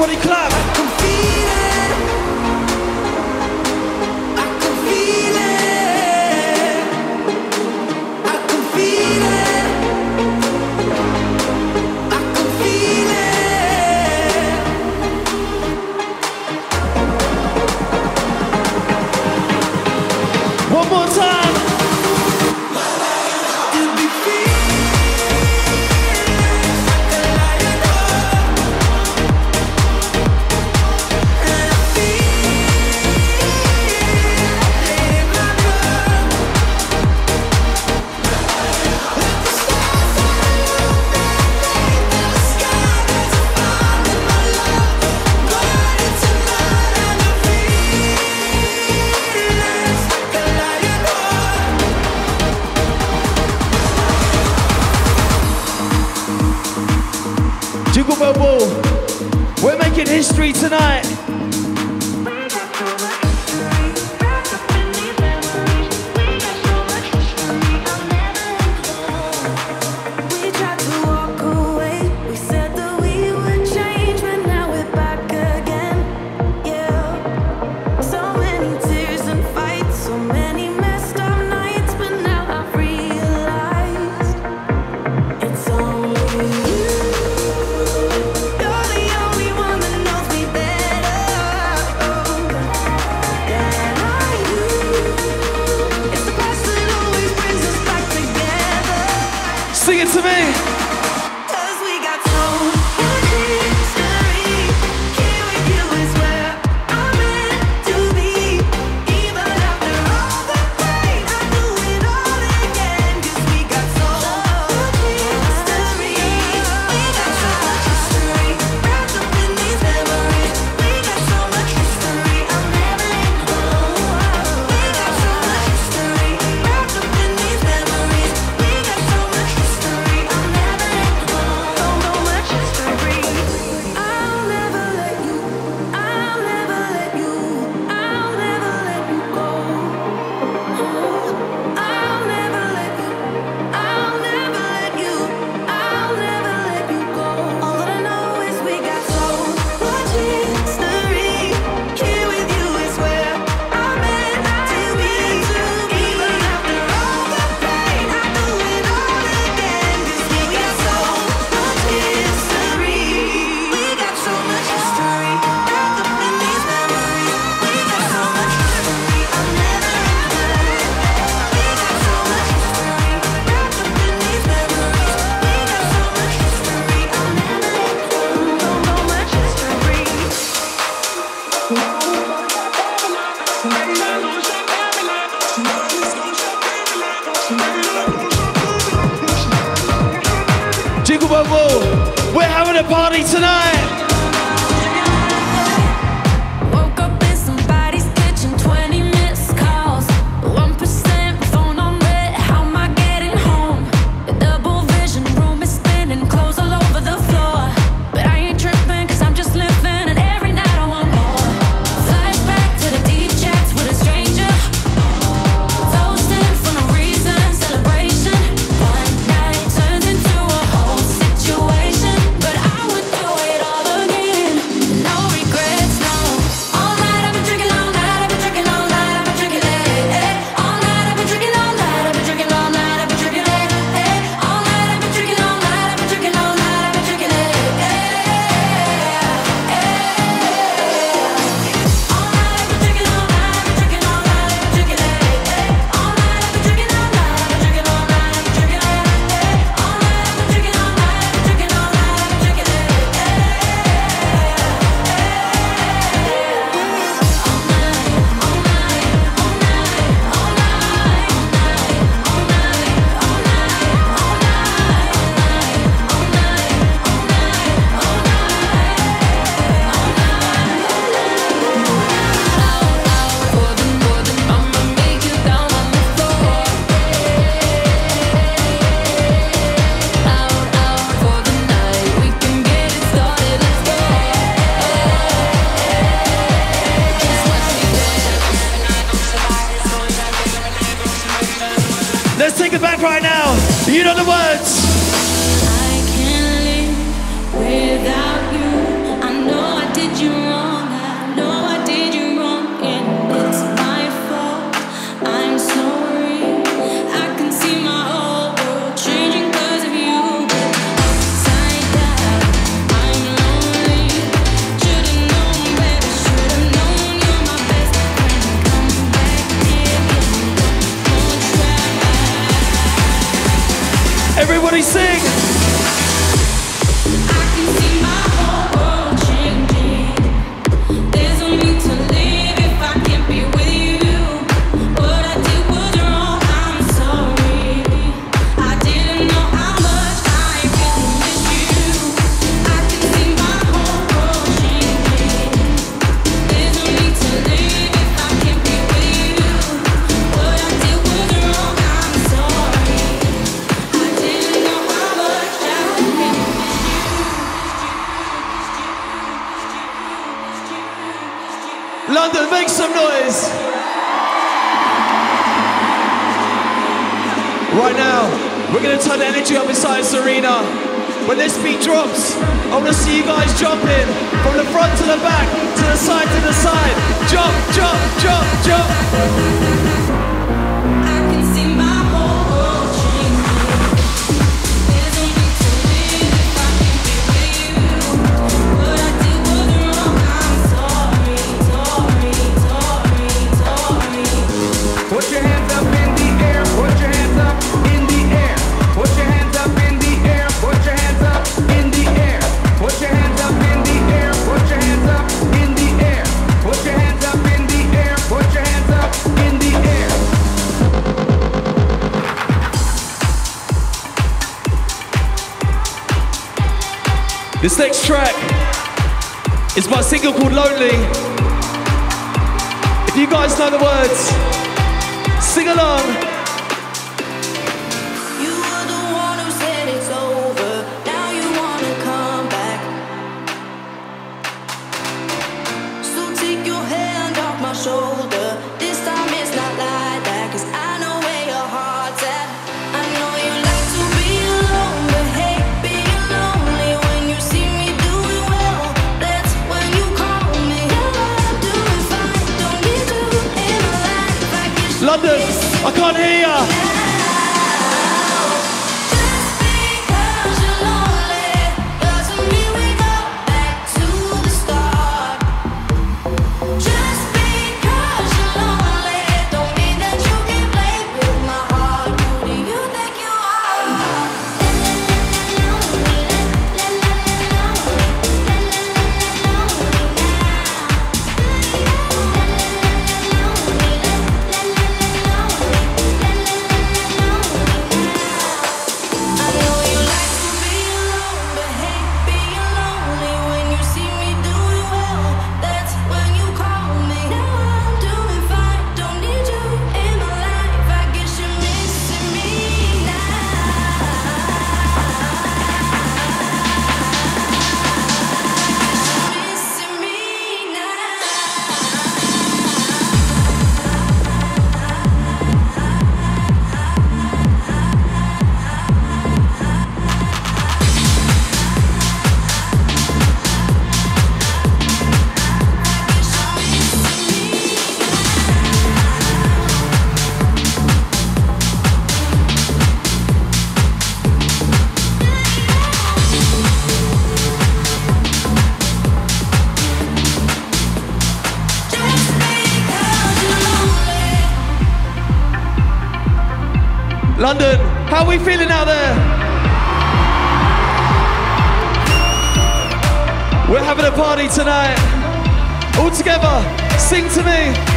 Everybody clap. All the drops. I want to see you guys jumping from the front to the back, to the side to the side. Jump, jump, jump, jump. This next track is my single called Lonely. If you guys know the words, sing along. London. I can't hear you. you feeling out there? We're having a party tonight. All together, sing to me.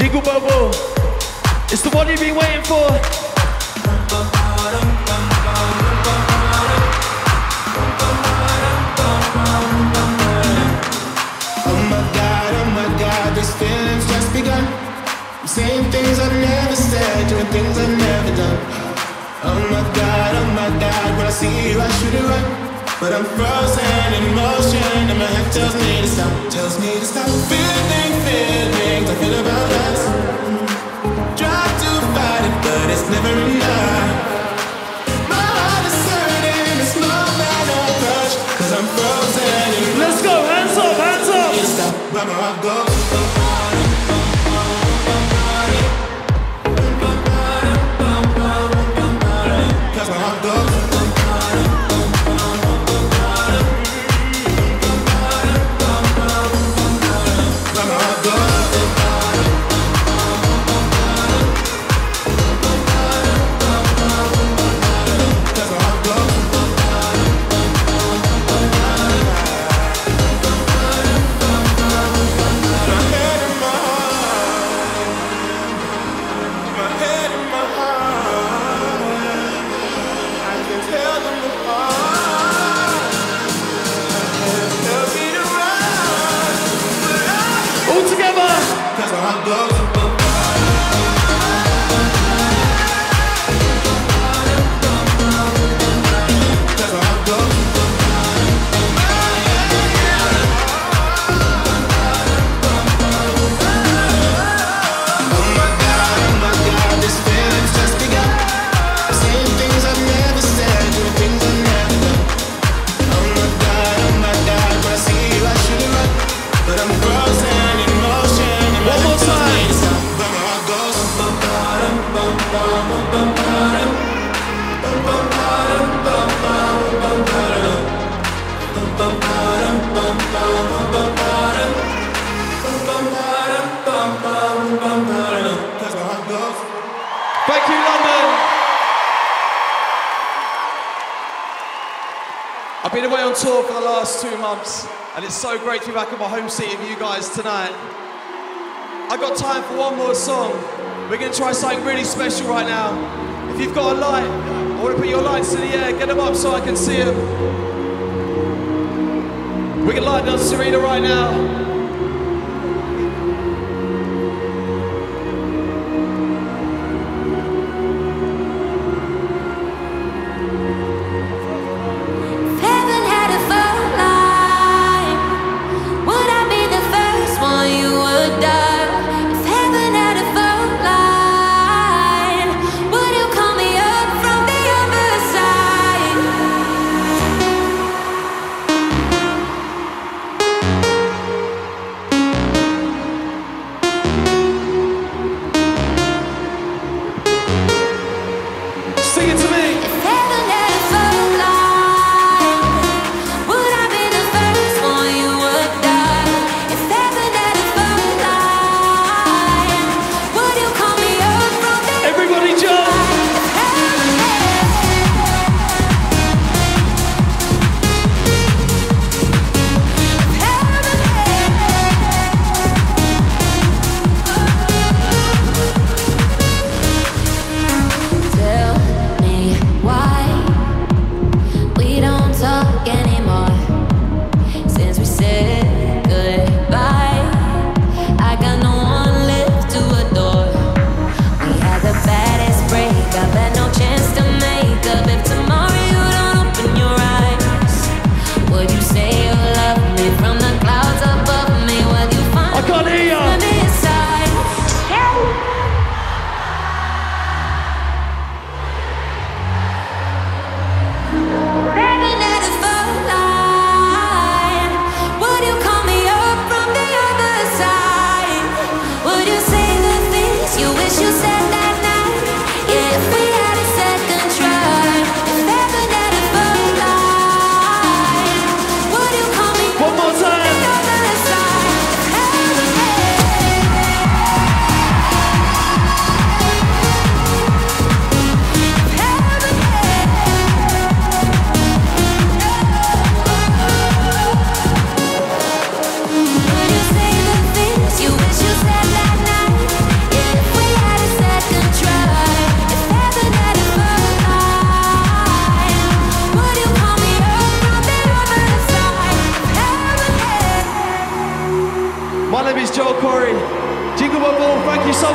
Jingle Bell Ball. It's the one you've been waiting for. Oh my god, oh my god, this feeling's just begun. I'm saying things I've never said, doing things I've never done. Oh my god, oh my god, when I see you, I should have run. But I'm frozen in motion and my head tells me to stop, tells me to stop feeling, feeling, feelings I feel about life. never two months, and it's so great to be back in my home seat with you guys tonight. I got time for one more song. We're gonna try something really special right now. If you've got a light, I wanna put your lights in the air, get them up so I can see them. We can light up Serena right now.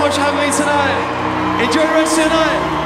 Much for having me tonight. Enjoy the rest of your night.